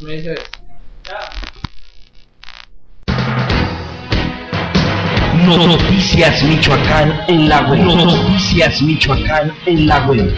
Me dice, Noticias Michoacán en la web. Noticias Michoacán en la web.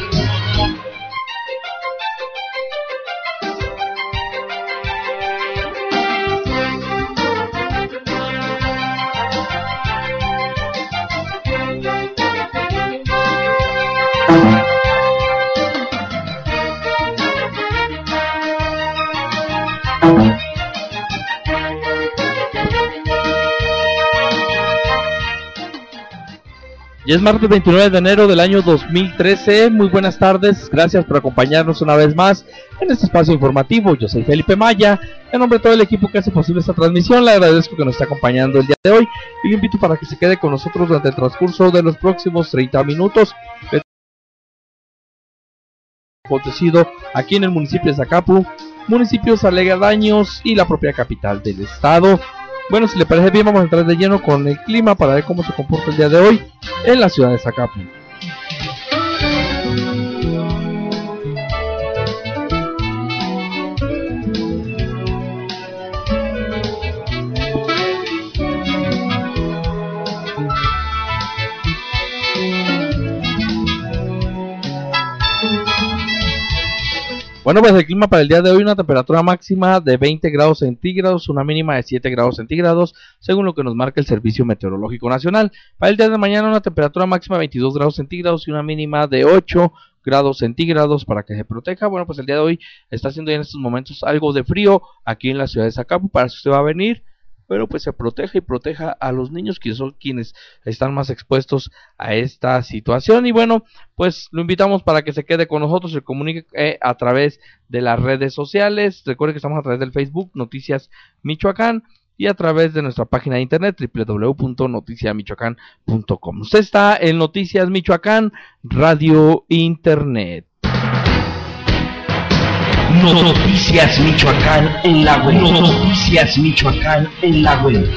Y es martes 29 de enero del año 2013. Muy buenas tardes. Gracias por acompañarnos una vez más en este espacio informativo. Yo soy Felipe Maya. En nombre de todo el equipo que hace posible esta transmisión, le agradezco que nos esté acompañando el día de hoy. Y le invito para que se quede con nosotros durante el transcurso de los próximos 30 minutos. Acontecido aquí en el municipio de Zacapu, municipios aledaños y la propia capital del estado. Bueno, si le parece bien, vamos a entrar de lleno con el clima para ver cómo se comporta el día de hoy en la ciudad de Zacapu. Bueno, pues el clima para el día de hoy, una temperatura máxima de 20 grados centígrados, una mínima de 7 grados centígrados, según lo que nos marca el Servicio Meteorológico Nacional. Para el día de mañana, una temperatura máxima de 22 grados centígrados y una mínima de 8 grados centígrados para que se proteja. Bueno, pues el día de hoy está haciendo en estos momentos algo de frío aquí en la ciudad de Zacapu, para eso se va a venir pero pues se proteja y proteja a los niños que son quienes están más expuestos a esta situación y bueno pues lo invitamos para que se quede con nosotros se comunique eh, a través de las redes sociales recuerde que estamos a través del Facebook Noticias Michoacán y a través de nuestra página de internet www.noticiamichoacán.com. Usted está en Noticias Michoacán, Radio Internet. Noticias Michoacán en la web. Noticias Michoacán en la web.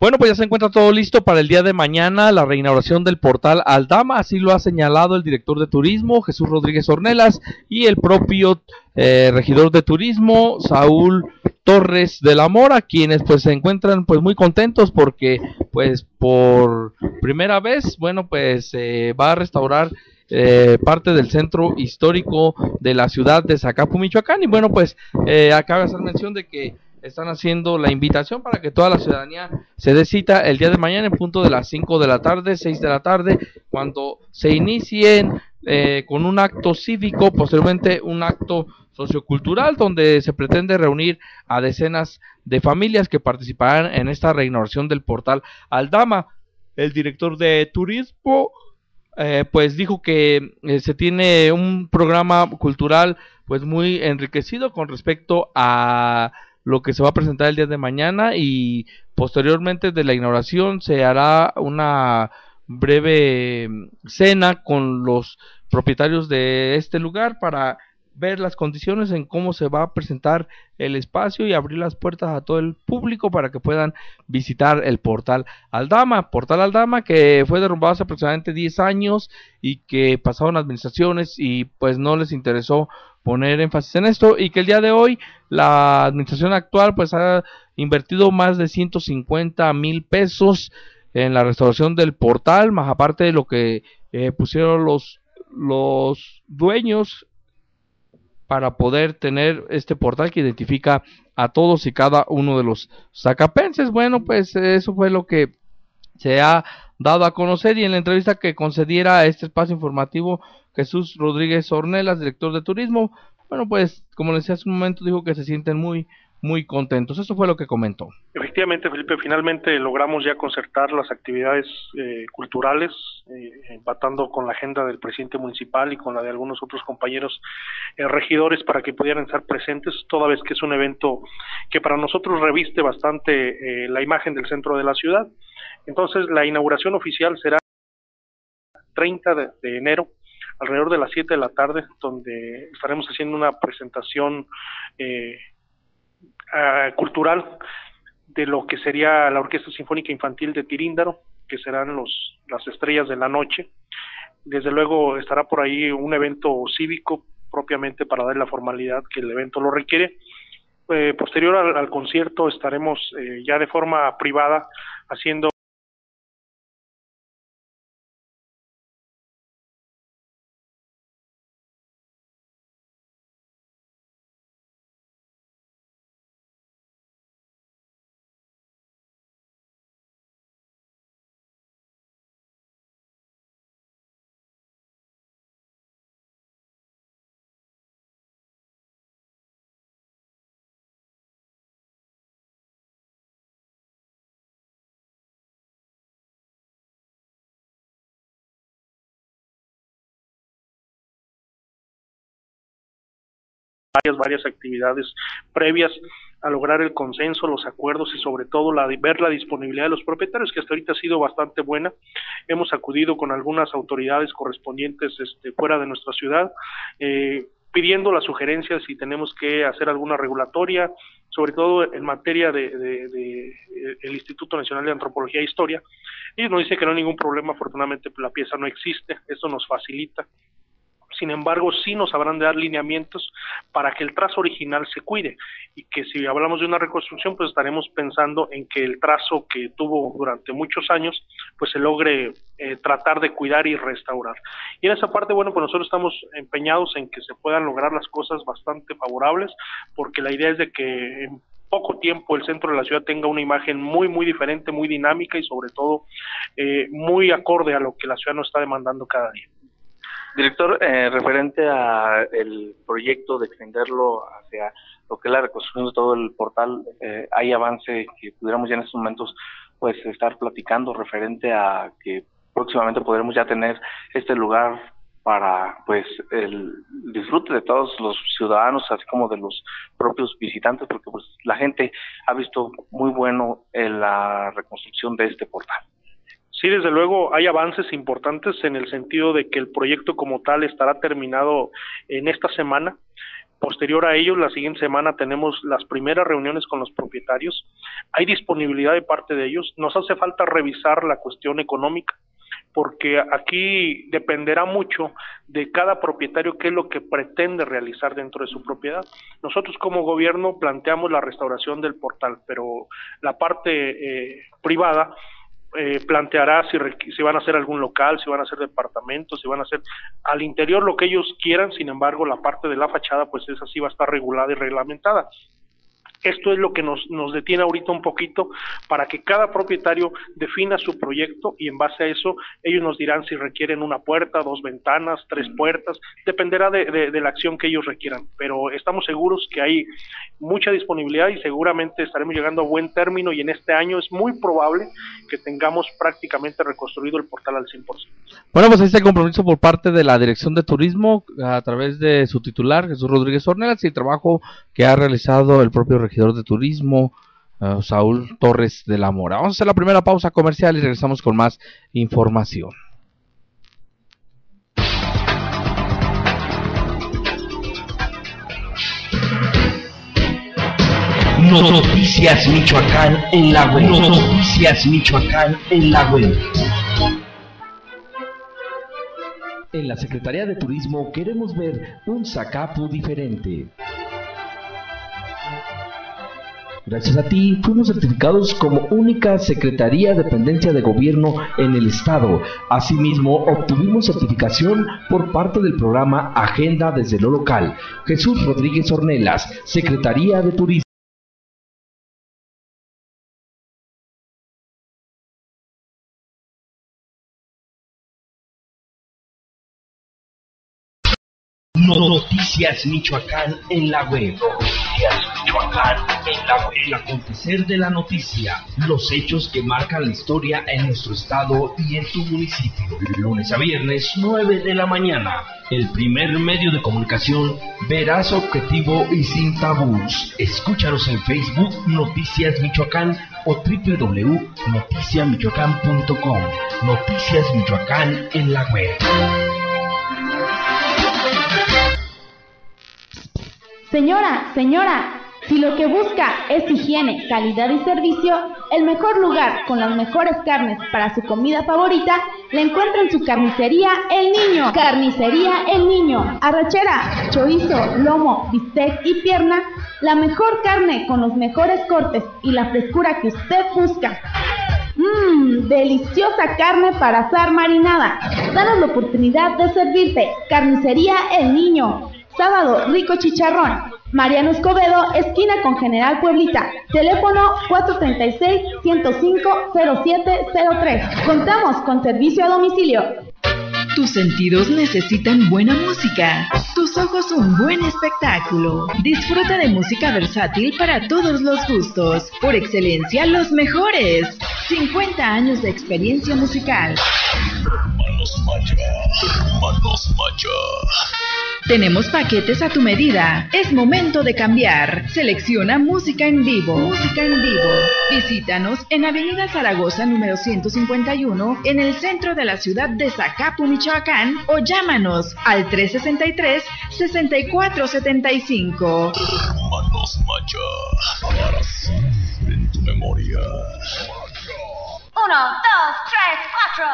Bueno, pues ya se encuentra todo listo para el día de mañana, la reinauguración del portal Aldama, así lo ha señalado el director de turismo, Jesús Rodríguez Ornelas, y el propio eh, regidor de turismo, Saúl Torres de la Mora, quienes pues se encuentran pues muy contentos porque pues por primera vez, bueno, pues se va a restaurar eh, parte del centro histórico de la ciudad de Zacapu, Michoacán. Y bueno, pues eh, acaba de hacer mención de que están haciendo la invitación para que toda la ciudadanía se dé cita el día de mañana en punto de las 5 de la tarde, 6 de la tarde, cuando se inicien eh, con un acto cívico, posteriormente un acto sociocultural donde se pretende reunir a decenas de familias que participarán en esta reinauguración del portal Aldama. El director de turismo eh, pues dijo que eh, se tiene un programa cultural pues muy enriquecido con respecto a lo que se va a presentar el día de mañana y posteriormente de la inauguración se hará una breve cena con los propietarios de este lugar para ver las condiciones en cómo se va a presentar el espacio y abrir las puertas a todo el público para que puedan visitar el portal Aldama, portal Aldama que fue derrumbado hace aproximadamente 10 años y que pasaron administraciones y pues no les interesó poner énfasis en esto y que el día de hoy la administración actual pues ha invertido más de 150 mil pesos en la restauración del portal más aparte de lo que eh, pusieron los los dueños para poder tener este portal que identifica a todos y cada uno de los zacapenses. Bueno, pues eso fue lo que se ha dado a conocer y en la entrevista que concediera a este espacio informativo Jesús Rodríguez Ornelas, director de turismo, bueno, pues como les decía hace un momento, dijo que se sienten muy muy contentos. Eso fue lo que comentó. Efectivamente, Felipe, finalmente logramos ya concertar las actividades eh, culturales, eh, empatando con la agenda del presidente municipal y con la de algunos otros compañeros eh, regidores para que pudieran estar presentes, toda vez que es un evento que para nosotros reviste bastante la imagen del centro de la ciudad. Entonces, la inauguración oficial será 30 de, de enero alrededor de las 7 de la tarde, donde estaremos haciendo una presentación eh, uh, cultural de lo que sería la Orquesta Sinfónica Infantil de Tiríndaro, que serán los, las estrellas de la noche. Desde luego estará por ahí un evento cívico propiamente para dar la formalidad que el evento lo requiere. Eh, posterior al, concierto estaremos eh, ya de forma privada haciendo varias, varias actividades previas a lograr el consenso, los acuerdos y sobre todo la, ver la disponibilidad de los propietarios, que hasta ahorita ha sido bastante buena. Hemos acudido con algunas autoridades correspondientes este, fuera de nuestra ciudad, eh, pidiendo las sugerencias si tenemos que hacer alguna regulatoria, sobre todo en materia de, de, el Instituto Nacional de Antropología e Historia. Y nos dice que no hay ningún problema, afortunadamente la pieza no existe, esto nos facilita sin embargo sí nos habrán de dar lineamientos para que el trazo original se cuide y que si hablamos de una reconstrucción pues estaremos pensando en que el trazo que tuvo durante muchos años pues se logre eh, tratar de cuidar y restaurar. Y en esa parte, bueno, pues nosotros estamos empeñados en que se puedan lograr las cosas bastante favorables porque la idea es de que en poco tiempo el centro de la ciudad tenga una imagen muy, muy diferente, muy dinámica y sobre todo eh, muy acorde a lo que la ciudad nos está demandando cada día. Director, eh, referente a el proyecto de extenderlo hacia lo que es la reconstrucción de todo el portal, eh, ¿hay avance que pudiéramos ya en estos momentos pues estar platicando referente a que próximamente podremos ya tener este lugar para pues el disfrute de todos los ciudadanos así como de los propios visitantes porque pues la gente ha visto muy bueno en la reconstrucción de este portal. Sí, desde luego hay avances importantes en el sentido de que el proyecto como tal estará terminado en esta semana. Posterior a ello, la siguiente semana tenemos las primeras reuniones con los propietarios. Hay disponibilidad de parte de ellos. Nos hace falta revisar la cuestión económica porque aquí dependerá mucho de cada propietario qué es lo que pretende realizar dentro de su propiedad. Nosotros como gobierno planteamos la restauración del portal, pero la parte eh, privada eh, planteará si, si van a hacer algún local, si van a hacer departamentos, si van a hacer al interior lo que ellos quieran, sin embargo la parte de la fachada pues esa sí va a estar regulada y reglamentada. Esto es lo que nos, nos detiene ahorita un poquito para que cada propietario defina su proyecto y en base a eso ellos nos dirán si requieren una puerta, dos ventanas, tres puertas, dependerá de, de, la acción que ellos requieran, pero estamos seguros que hay mucha disponibilidad y seguramente estaremos llegando a buen término y en este año es muy probable que tengamos prácticamente reconstruido el portal al 100%. Bueno, pues este compromiso por parte de la Dirección de Turismo a través de su titular, Jesús Rodríguez Ornelas, y el trabajo que ha realizado el propio regidor de turismo, eh, Saúl Torres de la Mora. Vamos a hacer la primera pausa comercial y regresamos con más información. Noticias Michoacán en la web. Noticias Michoacán en la web. En la Secretaría de Turismo queremos ver un Zacapu diferente. Gracias a ti fuimos certificados como única Secretaría de Dependencia de Gobierno en el Estado. Asimismo, obtuvimos certificación por parte del programa Agenda desde lo local. Jesús Rodríguez Ornelas, Secretaría de Turismo. Noticias Michoacán en la web. Noticias Michoacán en la web. El acontecer de la noticia. Los hechos que marcan la historia en nuestro estado y en tu municipio. Lunes a viernes, 9 de la mañana. El primer medio de comunicación veraz, objetivo y sin tabús. Escúchanos en Facebook Noticias Michoacán o www.noticiamichoacán.com. Noticias Michoacán en la web. Señora, señora, Si lo que busca es higiene, calidad y servicio, el mejor lugar con las mejores carnes para su comida favorita la encuentra en su carnicería El Niño. Carnicería El Niño. Arrachera, chorizo, lomo, bistec y pierna, la mejor carne con los mejores cortes y la frescura que usted busca. Mmm, deliciosa carne para asar marinada. Danos la oportunidad de servirte. Carnicería El Niño. Sábado, rico chicharrón. Mariano Escobedo, esquina con General Pueblita. Teléfono 436-105-0703. Contamos con servicio a domicilio. Tus sentidos necesitan buena música. Tus ojos un buen espectáculo. Disfruta de música versátil para todos los gustos. Por excelencia, los mejores. 50 años de experiencia musical. Hermanos Maya. Hermanos Maya. Tenemos paquetes a tu medida. Es momento de cambiar. Selecciona música en vivo. Música en vivo. Visítanos en Avenida Zaragoza número 151 en el centro de la ciudad de Zacapu, Michoacán o llámanos al 363 6475. Hermanos Maya. Para en tu memoria. Uno, dos, tres, cuatro.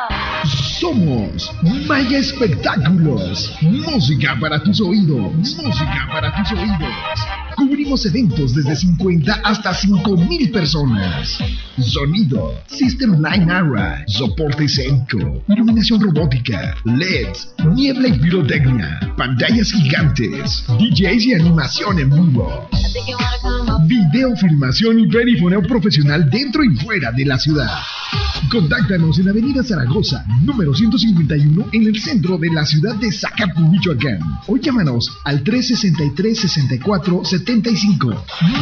Somos Maya Espectáculos. Música para tus oídos. Música para tus oídos. Cubrimos eventos desde 50 hasta 5000 personas. Sonido, System Line Array, soporte escénico, iluminación robótica, LEDs, niebla y pirotecnia, pantallas gigantes, DJs y animación en vivo. Video, filmación y perifoneo profesional dentro y fuera de la ciudad. Contáctanos en Avenida Zaragoza, número 151, en el centro de la ciudad de Zacapu, Michoacán. O llámanos al 363-6475.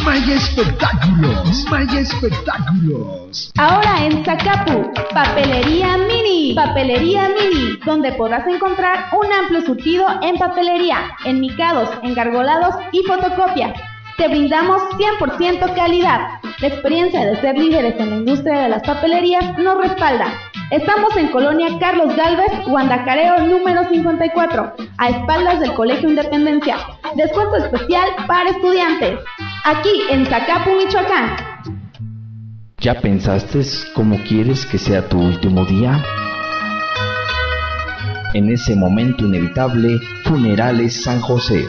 Maya Espectáculos. Maya Espectáculos. Ahora en Zacapu, Papelería Mini. Papelería Mini, donde podrás encontrar un amplio surtido en papelería, enmicados, engargolados y fotocopias. Te brindamos 100% calidad. La experiencia de ser líderes en la industria de las papelerías nos respalda. Estamos en Colonia Carlos Galvez, Guandacareo número 54, a espaldas del Colegio Independencia. Descuento especial para estudiantes. Aquí en Zacapu, Michoacán. ¿Ya pensaste cómo quieres que sea tu último día? En ese momento inevitable, Funerales San José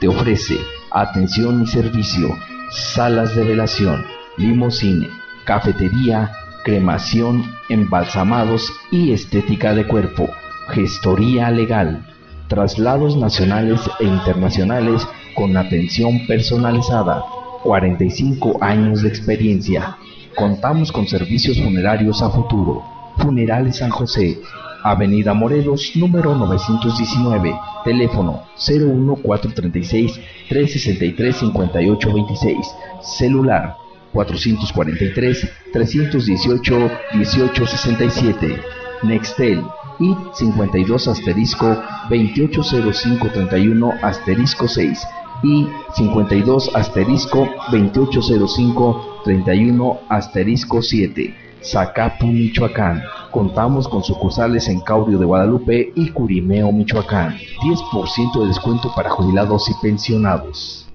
te ofrece atención y servicio, salas de velación, limosine, cafetería, cremación, embalsamados y estética de cuerpo, gestoría legal, traslados nacionales e internacionales con atención personalizada, 45 años de experiencia. Contamos con servicios funerarios a futuro. Funerales San José, Avenida Morelos, número 919, teléfono 01436 363 5826, celular 443 318 1867, Nextel IT 52 asterisco 280531 asterisco 6 y 52 asterisco 2805 31 asterisco 7. Zacapu, Michoacán. Contamos con sucursales en Caudio de Guadalupe y Curimeo, Michoacán. 10% de descuento para jubilados y pensionados.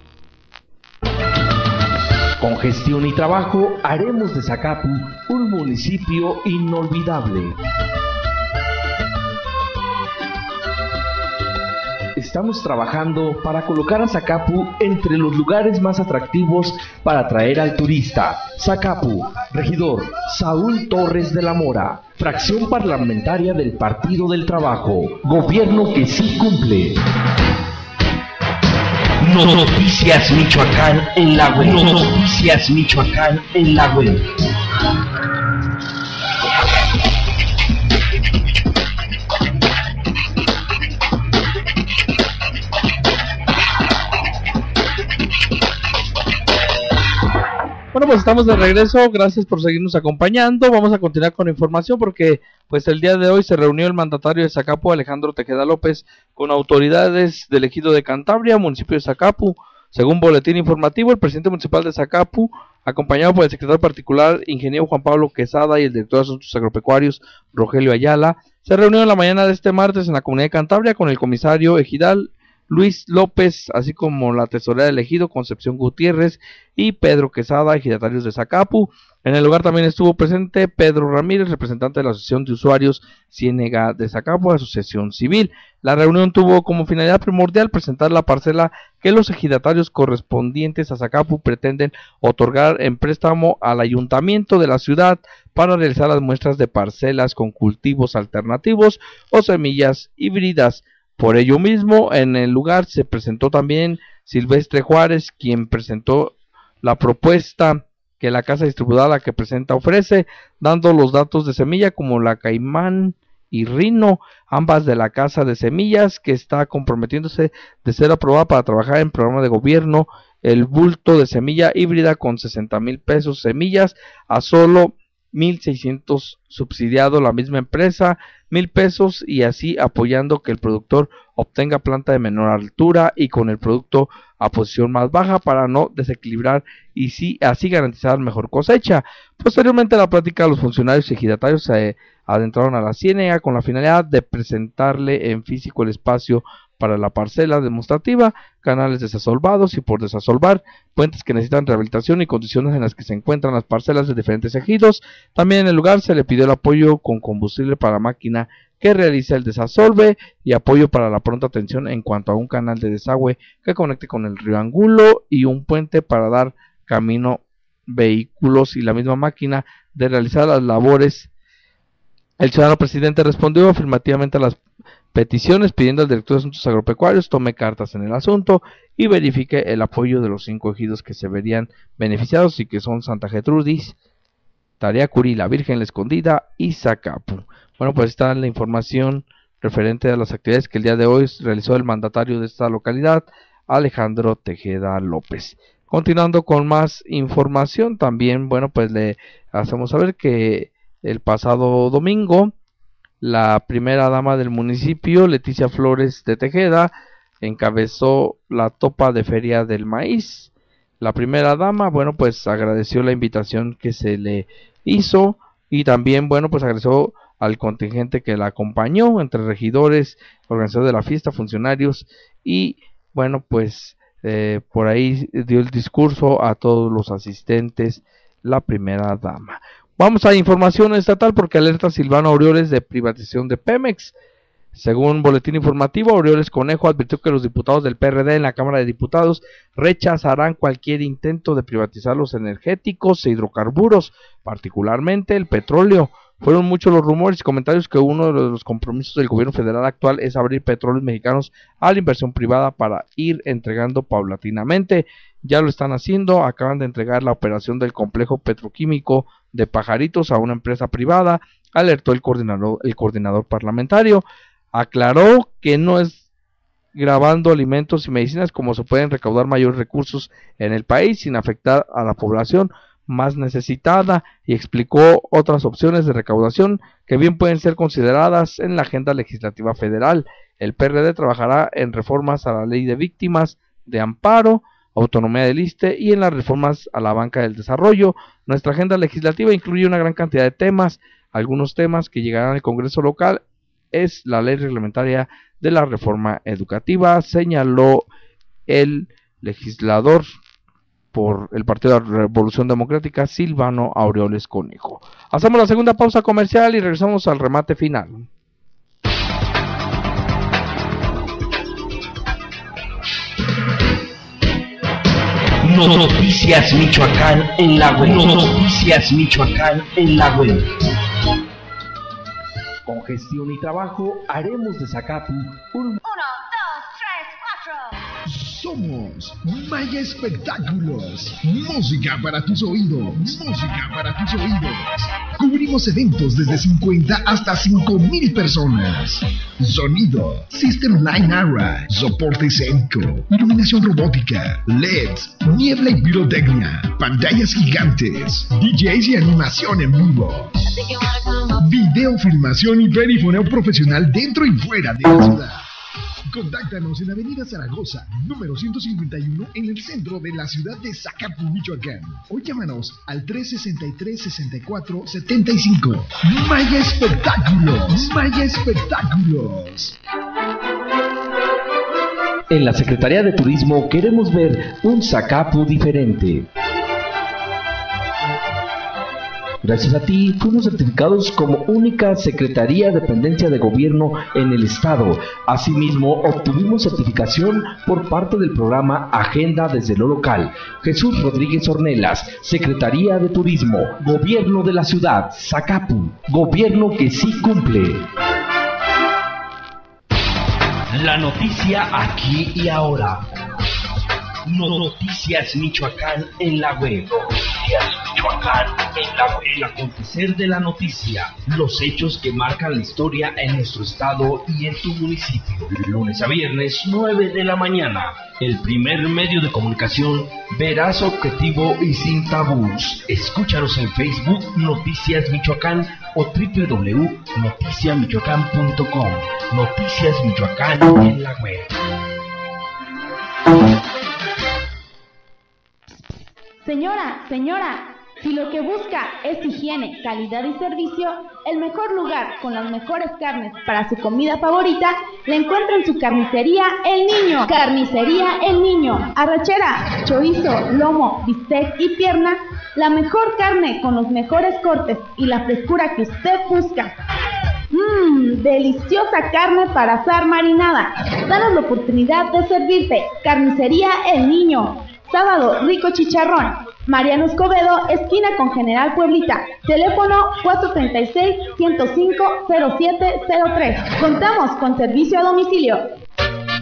Con gestión y trabajo haremos de Zacapu un municipio inolvidable. Estamos trabajando para colocar a Zacapu entre los lugares más atractivos para atraer al turista. Zacapu, regidor Saúl Torres de la Mora, fracción parlamentaria del Partido del Trabajo, gobierno que sí cumple. Noticias Michoacán en la web. Noticias Michoacán en la web. Bueno, pues estamos de regreso. Gracias por seguirnos acompañando. Vamos a continuar con información porque, pues, el día de hoy se reunió el mandatario de Zacapu, Alejandro Tejeda López, con autoridades del ejido de Cantabria, municipio de Zacapu. Según boletín informativo, el presidente municipal de Zacapu, acompañado por el secretario particular, ingeniero Juan Pablo Quesada y el director de Asuntos Agropecuarios, Rogelio Ayala, se reunió en la mañana de este martes en la comunidad de Cantabria con el comisario ejidal Luis López, así como la tesorera elegido Concepción Gutiérrez y Pedro Quesada, ejidatarios de Zacapu. En el lugar también estuvo presente Pedro Ramírez, representante de la Asociación de Usuarios Ciénega de Zacapu, Asociación Civil. La reunión tuvo como finalidad primordial presentar la parcela que los ejidatarios correspondientes a Zacapu pretenden otorgar en préstamo al ayuntamiento de la ciudad para realizar las muestras de parcelas con cultivos alternativos o semillas híbridas. Por ello mismo, en el lugar se presentó también Silvestre Juárez, quien presentó la propuesta que la casa distribuidora que presenta ofrece, dando los datos de semilla como la Caimán y Rino, ambas de la casa de semillas, que está comprometiéndose de ser aprobada para trabajar en programa de gobierno, el bulto de semilla híbrida con 60 mil pesos semillas a solo 1.600 subsidiado la misma empresa, mil pesos y así apoyando que el productor obtenga planta de menor altura y con el producto a posición más baja para no desequilibrar y sí, así garantizar mejor cosecha. Posteriormente a la práctica, los funcionarios y ejidatarios se adentraron a la ciénaga con la finalidad de presentarle en físico el espacio para la parcela demostrativa, canales desasolvados y por desasolvar, puentes que necesitan rehabilitación y condiciones en las que se encuentran las parcelas de diferentes ejidos. También en el lugar se le pidió el apoyo con combustible para máquina que realiza el desasolve y apoyo para la pronta atención en cuanto a un canal de desagüe que conecte con el río Angulo y un puente para dar camino vehículos y la misma máquina de realizar las labores. El ciudadano presidente respondió afirmativamente a las peticiones pidiendo al director de Asuntos Agropecuarios tome cartas en el asunto y verifique el apoyo de los cinco ejidos que se verían beneficiados y que son Santa Getrudis, Tariacuri, La Virgen la Escondida y Zacapu. Bueno, pues está la información referente a las actividades que el día de hoy realizó el mandatario de esta localidad, Alejandro Tejeda López. Continuando con más información, también, bueno, pues le hacemos saber que el pasado domingo la primera dama del municipio, Leticia Flores de Tejeda, encabezó la topa de feria del maíz. La primera dama, bueno, pues agradeció la invitación que se le hizo y también, bueno, pues agradeció al contingente que la acompañó, entre regidores, organizadores de la fiesta, funcionarios y, bueno, pues eh, por ahí dio el discurso a todos los asistentes la primera dama. Vamos a información estatal porque alerta Silvano Aureoles de privatización de Pemex. Según boletín informativo, Aureoles Conejo advirtió que los diputados del PRD en la Cámara de Diputados rechazarán cualquier intento de privatizar los energéticos e hidrocarburos, particularmente el petróleo. Fueron muchos los rumores y comentarios que uno de los compromisos del gobierno federal actual es abrir petróleos mexicanos a la inversión privada para ir entregando paulatinamente. Ya lo están haciendo, acaban de entregar la operación del complejo petroquímico de pajaritos a una empresa privada, alertó el coordinador, el coordinador parlamentario, aclaró que no es grabando alimentos y medicinas como se pueden recaudar mayores recursos en el país sin afectar a la población más necesitada y explicó otras opciones de recaudación que bien pueden ser consideradas en la agenda legislativa federal. El PRD trabajará en reformas a la ley de víctimas de amparo, autonomía del ISTE y en las reformas a la banca del desarrollo. Nuestra agenda legislativa incluye una gran cantidad de temas. Algunos temas que llegarán al Congreso local es la ley reglamentaria de la reforma educativa, señaló el legislador por el Partido de la Revolución Democrática, Silvano Aureoles Conejo. Hacemos la segunda pausa comercial y regresamos al remate final. Noticias Michoacán en la web. Noticias Michoacán en la web. Con gestión y trabajo haremos de Zacapu un... Uno, dos. Somos Maya Espectáculos. Música para tus oídos. Música para tus oídos. Cubrimos eventos desde 50 hasta 5000 personas. Sonido, System Line Ara, soporte escénico, iluminación robótica, LEDs, niebla y pirotecnia, pantallas gigantes, DJs y animación en vivo. Video, filmación y perifoneo profesional dentro y fuera de la ciudad. Contáctanos en Avenida Zaragoza, número 151, en el centro de la ciudad de Zacapu, Michoacán. O llámanos al 363-6475. Maya Espectáculos. Maya Espectáculos. En la Secretaría de Turismo queremos ver un Zacapu diferente. Gracias a ti fuimos certificados como única Secretaría de Dependencia de Gobierno en el Estado. Asimismo, obtuvimos certificación por parte del programa Agenda desde lo local. Jesús Rodríguez Ornelas, Secretaría de Turismo, Gobierno de la Ciudad, Zacapu, Gobierno que sí cumple. La noticia aquí y ahora. Noticias Michoacán en la web. Michoacán en la web. El acontecer de la noticia. Los hechos que marcan la historia en nuestro estado y en tu municipio. Lunes a viernes, 9 de la mañana. El primer medio de comunicación veraz, objetivo y sin tabús. Escúchanos en Facebook Noticias Michoacán o www.noticiamichoacán.com. Noticias Michoacán en la web. Señora, señora, si lo que busca es higiene, calidad y servicio, el mejor lugar con las mejores carnes para su comida favorita la encuentra en su carnicería El Niño. Carnicería El Niño. Arrachera, chorizo, lomo, bistec y pierna, la mejor carne con los mejores cortes y la frescura que usted busca. Mmm, deliciosa carne para asar marinada. Danos la oportunidad de servirte. Carnicería El Niño. Sábado, rico chicharrón. Mariano Escobedo, esquina con General Pueblita. Teléfono 436-105-0703. Contamos con servicio a domicilio.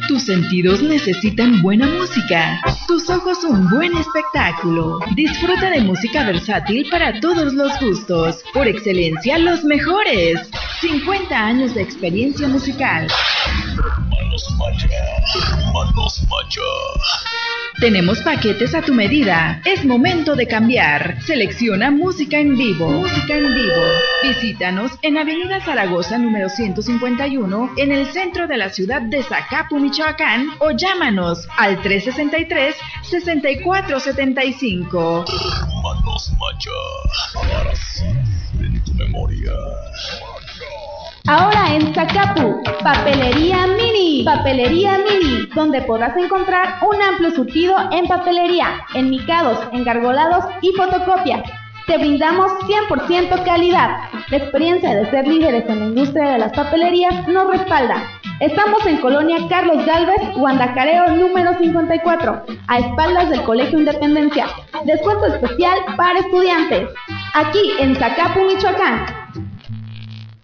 Tus sentidos necesitan buena música. Tus ojos un buen espectáculo. Disfruta de música versátil para todos los gustos. Por excelencia, los mejores. 50 años de experiencia musical. Hermanos Maya. Hermanos Maya. Tenemos paquetes a tu medida. Es momento de cambiar. Selecciona música en vivo. Música en vivo. Visítanos en Avenida Zaragoza número 151 en el centro de la ciudad de Zacapu, Michoacán o llámanos al 363 6475. Hermanos Maya. Para siempre en tu memoria. Ahora en Zacapu, Papelería Mini. Papelería Mini, donde podrás encontrar un amplio surtido en papelería, enmicados, engargolados y fotocopias. Te brindamos 100% calidad. La experiencia de ser líderes en la industria de las papelerías nos respalda. Estamos en Colonia Carlos Galvez, Guandacareo número 54, a espaldas del Colegio Independencia. Descuento especial para estudiantes. Aquí en Zacapu, Michoacán.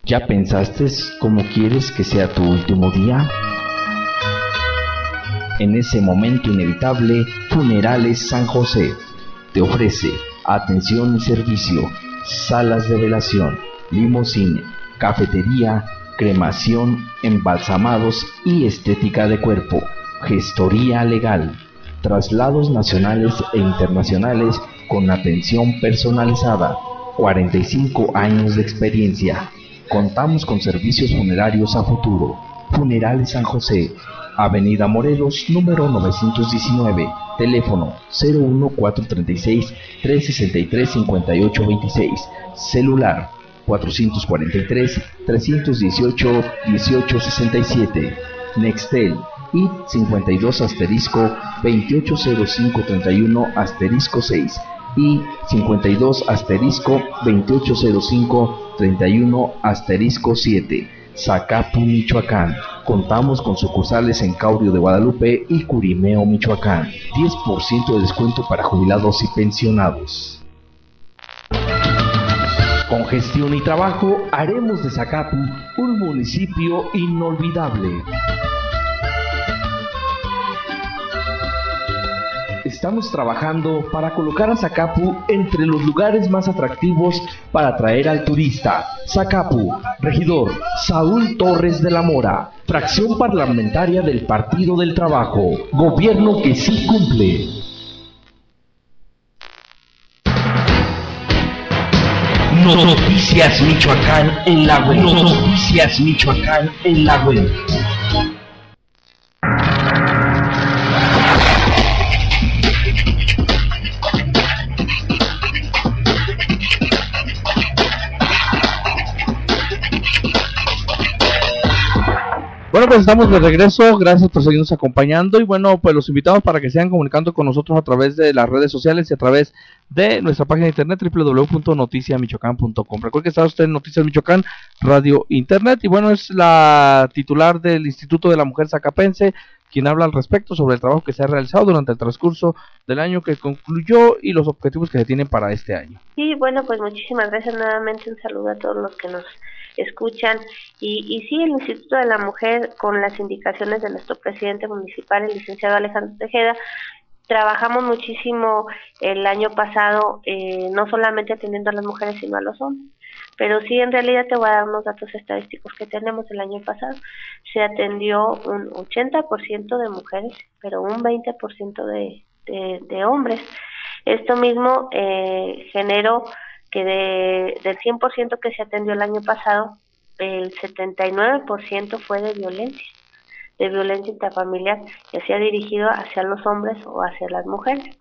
¿Ya pensaste cómo quieres que sea tu último día? En ese momento inevitable, Funerales San José te ofrece atención y servicio, salas de velación, limosina, cafetería, cremación, embalsamados y estética de cuerpo, gestoría legal, traslados nacionales e internacionales con atención personalizada, 45 años de experiencia. Contamos con servicios funerarios a futuro. Funerales San José, Avenida Morelos, número 919, teléfono 01436 363 5826, celular 443 318 1867, Nextel y 52 asterisco 280531 asterisco 6 y 52 asterisco 2805 31 asterisco 7. Zacapu, Michoacán. Contamos con sucursales en Caurio de Guadalupe y Curimeo, Michoacán. 10% de descuento para jubilados y pensionados. Con gestión y trabajo haremos de Zacapu un municipio inolvidable. Estamos trabajando para colocar a Zacapu entre los lugares más atractivos para atraer al turista. Zacapu, regidor Saúl Torres de la Mora, fracción parlamentaria del Partido del Trabajo, gobierno que sí cumple. Noticias Michoacán en la web. Noticias Michoacán en la web. Bueno, pues estamos de regreso. Gracias por seguirnos acompañando. Y bueno, pues los invitamos para que sigan comunicando con nosotros a través de las redes sociales y a través de nuestra página de internet www.noticiamichoacán.com. Recuerde que está usted en Noticias Michoacán, Radio Internet. Y bueno, es la titular del Instituto de la Mujer Zacapense quien habla al respecto sobre el trabajo que se ha realizado durante el transcurso del año que concluyó y los objetivos que se tienen para este año. Sí, bueno, pues muchísimas gracias nuevamente. Un saludo a todos los que nos escuchan. Y, y sí, el Instituto de la Mujer, con las indicaciones de nuestro presidente municipal, el licenciado Alejandro Tejeda, trabajamos muchísimo el año pasado, eh, no solamente atendiendo a las mujeres, sino a los hombres. Pero sí, en realidad te voy a dar unos datos estadísticos que tenemos el año pasado. Se atendió un 80% de mujeres, pero un 20% de, de, de hombres. Esto mismo eh, generó que de, del 100% que se atendió el año pasado, el 79% fue de violencia, de violencia intrafamiliar, ya sea dirigido hacia los hombres o hacia las mujeres.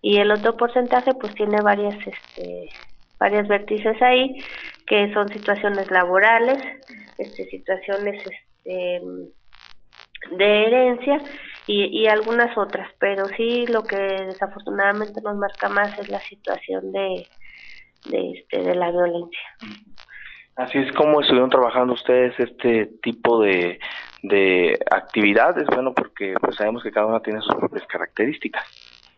Y el otro porcentaje pues tiene varias, este, varias vértices ahí, que son situaciones laborales, este, situaciones este, de herencia y, y algunas otras, pero sí lo que desafortunadamente nos marca más es la situación de, de, este, de la violencia. Así es como estuvieron trabajando ustedes este tipo de, de actividades, bueno, porque pues sabemos que cada una tiene sus propias características.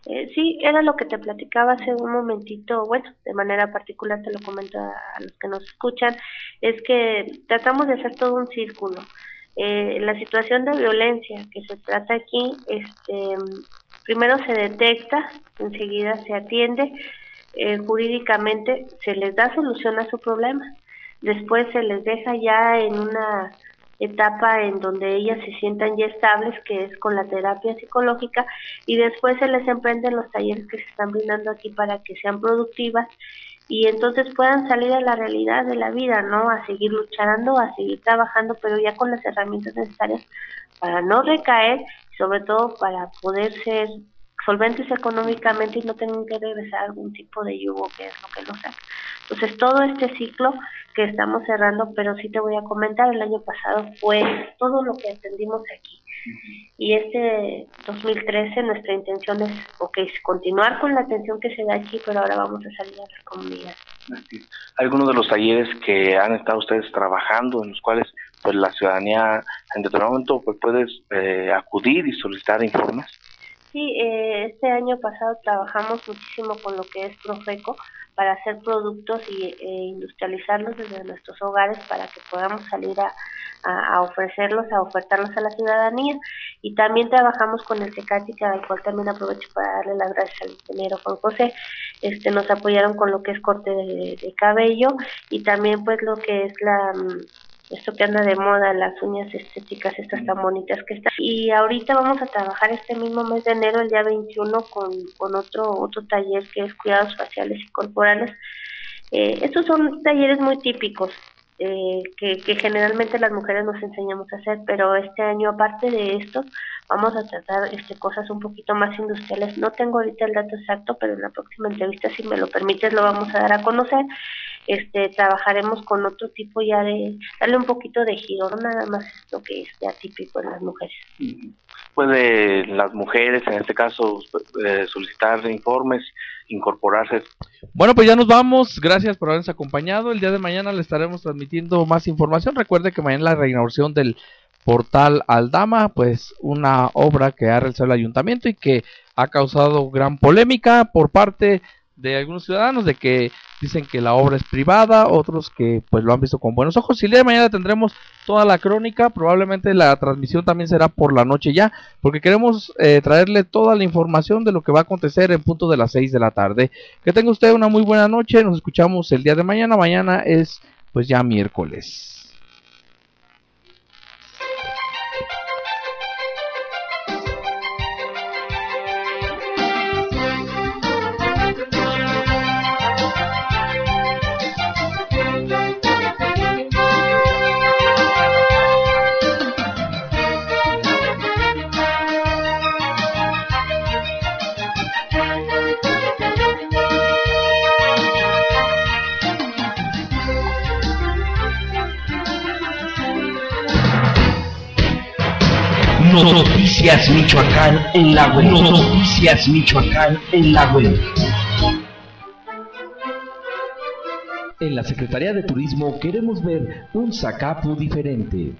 Eh, sí, era lo que te platicaba hace un momentito, bueno, de manera particular te lo comento a, los que nos escuchan, es que tratamos de hacer todo un círculo. Eh, la situación de violencia que se trata aquí, este, primero se detecta, enseguida se atiende, eh, jurídicamente se les da solución a su problema. Después se les deja ya en una etapa en donde ellas se sientan ya estables, que es con la terapia psicológica, y después se les emprenden los talleres que se están brindando aquí para que sean productivas y entonces puedan salir a la realidad de la vida, ¿no? A seguir luchando, a seguir trabajando, pero ya con las herramientas necesarias para no recaer, sobre todo para poder ser solventes económicamente y no tengan que regresar algún tipo de yugo que es lo que los saca. Entonces todo este ciclo que estamos cerrando, pero sí te voy a comentar, el año pasado fue todo lo que atendimos aquí. Y este 2013 nuestra intención es, ok, continuar con la atención que se da aquí, pero ahora vamos a salir a la comunidad. Algunos de los talleres que han estado ustedes trabajando, en los cuales pues la ciudadanía en determinado momento pues puedes eh, acudir y solicitar informes. Sí, eh, este año pasado trabajamos muchísimo con lo que es Profeco para hacer productos y e industrializarlos desde nuestros hogares para que podamos salir a, ofrecerlos, a ofertarlos a la ciudadanía. Y también trabajamos con el Secática, al cual también aprovecho para darle las gracias al ingeniero Juan José. Este, nos apoyaron con lo que es corte de, de cabello y también pues lo que es la esto que anda de moda, las uñas estéticas, estas tan bonitas que están. Y ahorita vamos a trabajar este mismo mes de enero, el día 21, con, con otro, otro taller que es cuidados faciales y corporales. Eh, estos son talleres muy típicos. Eh, que, que generalmente las mujeres nos enseñamos a hacer, pero este año aparte de esto vamos a tratar este cosas un poquito más industriales. No tengo ahorita el dato exacto, pero en la próxima entrevista, si me lo permites, lo vamos a dar a conocer este trabajaremos con otro tipo ya de darle un poquito de giro nada más lo que es ya típico en las mujeres. Puede las mujeres en este caso eh, solicitar informes incorporarse. Bueno pues ya nos vamos. Gracias por habernos acompañado. El día de mañana le estaremos transmitiendo más información. Recuerde que mañana la reinauguración del portal Aldama pues una obra que ha realizado el ayuntamiento y que ha causado gran polémica por parte de algunos ciudadanos de que dicen que la obra es privada, otros que pues lo han visto con buenos ojos. Y el día de mañana tendremos toda la crónica, probablemente la transmisión también será por la noche ya, porque queremos eh, traerle toda la información de lo que va a acontecer en punto de las 6 de la tarde. Que tenga usted una muy buena noche, nos escuchamos el día de mañana, mañana es pues ya miércoles. Noticias Michoacán en la web. Noticias Michoacán en la web. En la Secretaría de Turismo queremos ver un Zacapu diferente.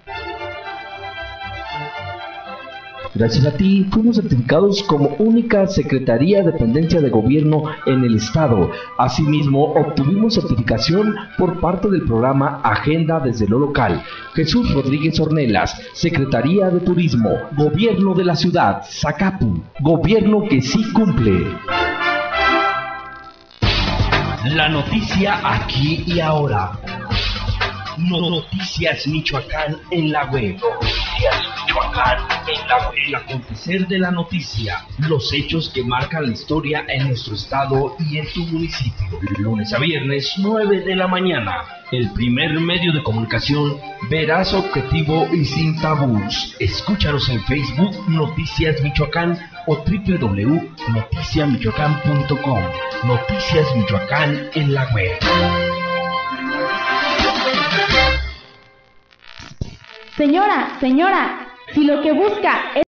Gracias a ti fuimos certificados como única Secretaría Dependencia de Gobierno en el Estado. Asimismo, obtuvimos certificación por parte del programa Agenda desde lo local. Jesús Rodríguez Ornelas, Secretaría de Turismo, Gobierno de la Ciudad, Zacapu, Gobierno que sí cumple. La noticia aquí y ahora. Noticias Michoacán en la web. Noticias Michoacán en la web. El acontecer de la noticia. Los hechos que marcan la historia en nuestro estado y en tu municipio. Lunes a viernes, 9 de la mañana. El primer medio de comunicación veraz, objetivo y sin tabús. Escúchanos en Facebook Noticias Michoacán o www.noticiamichoacán.com. Noticias Michoacán en la web. Señora, señora, si lo que busca es